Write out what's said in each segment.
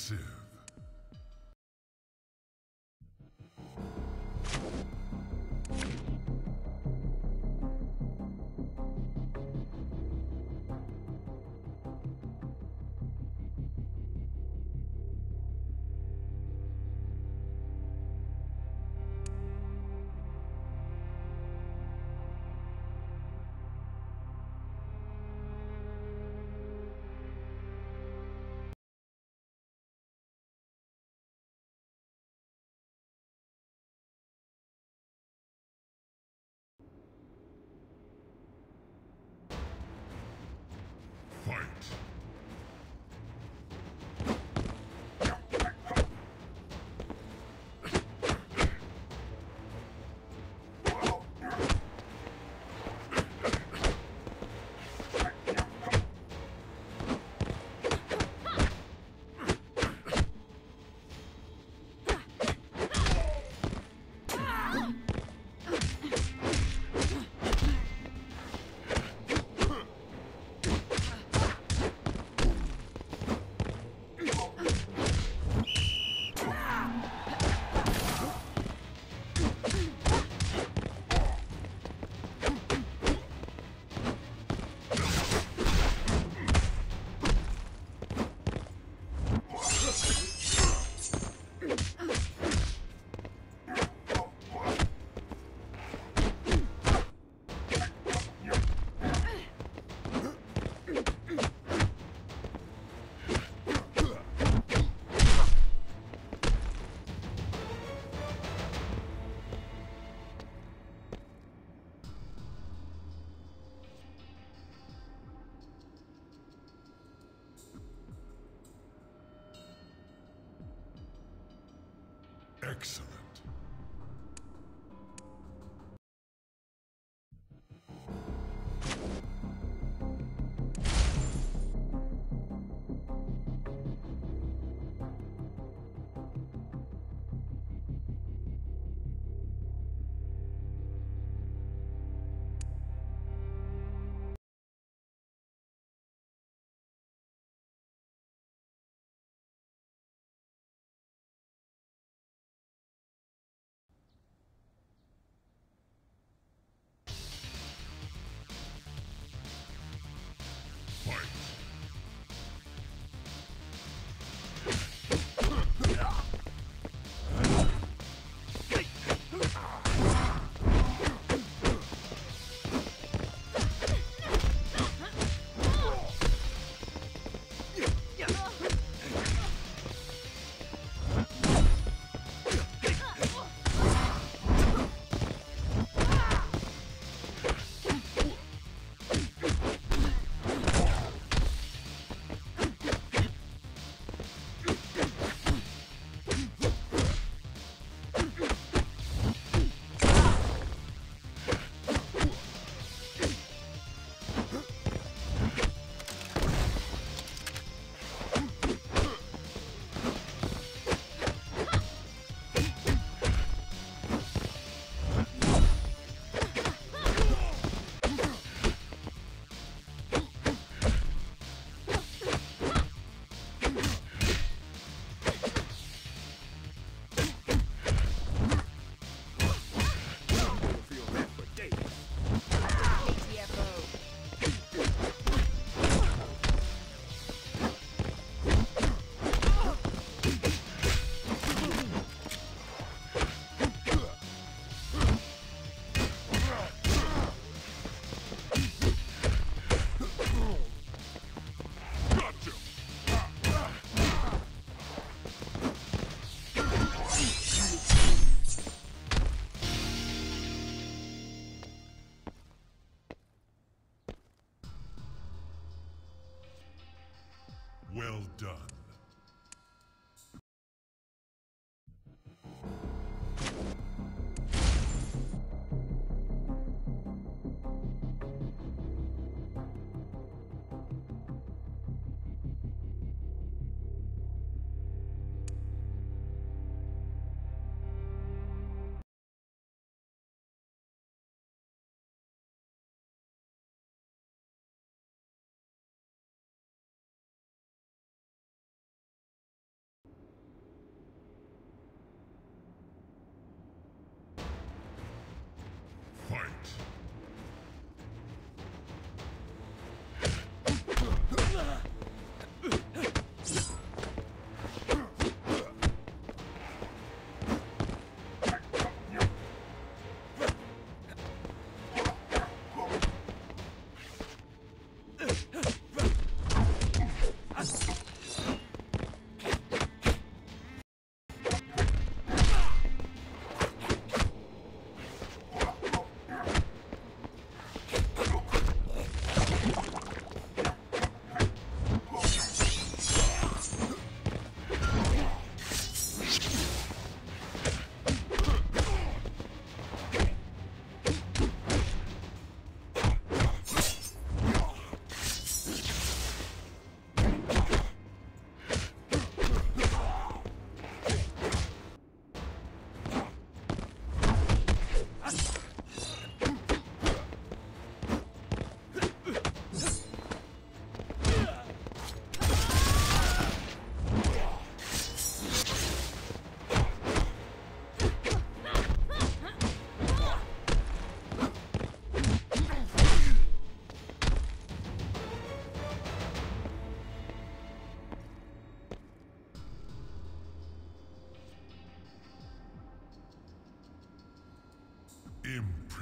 Impressive. Excellent.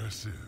Impressive.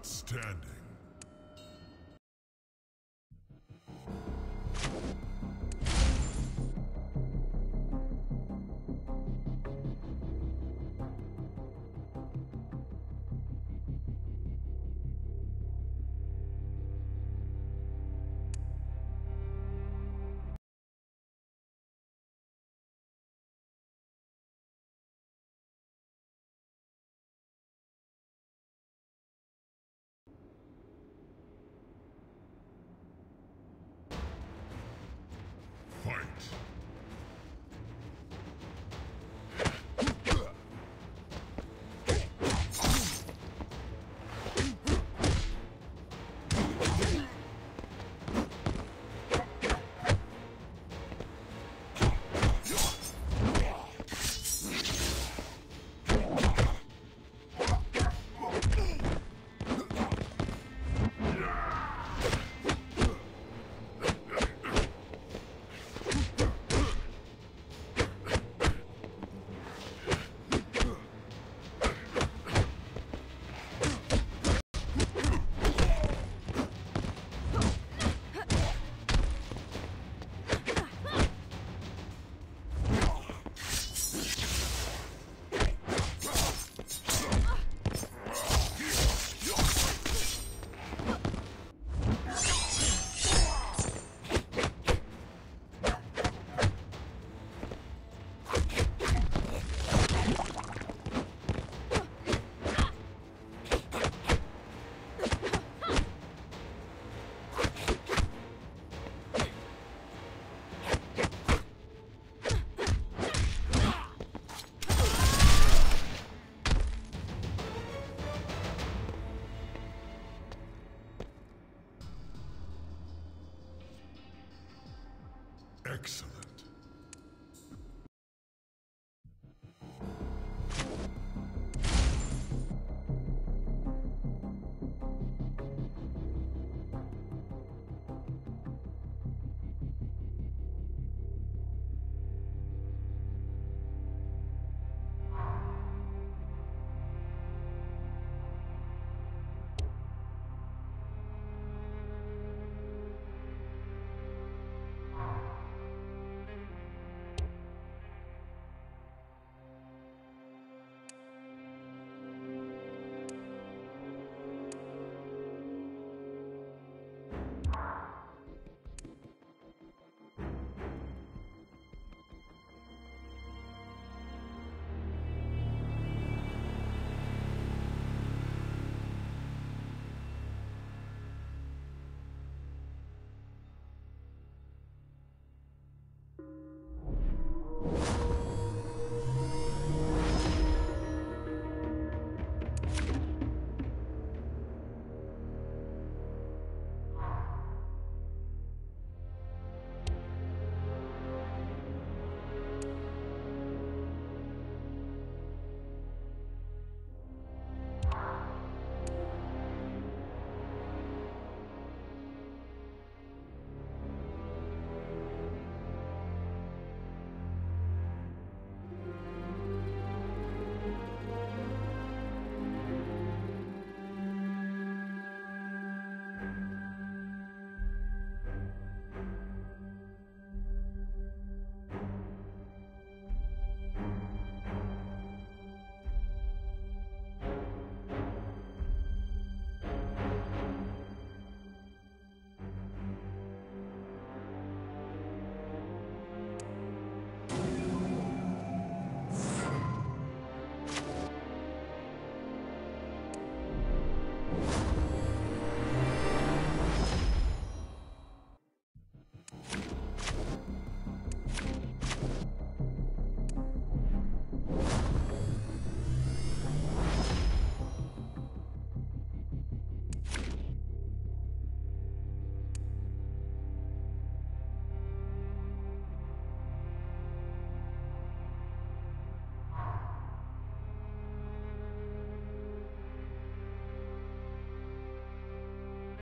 Outstanding.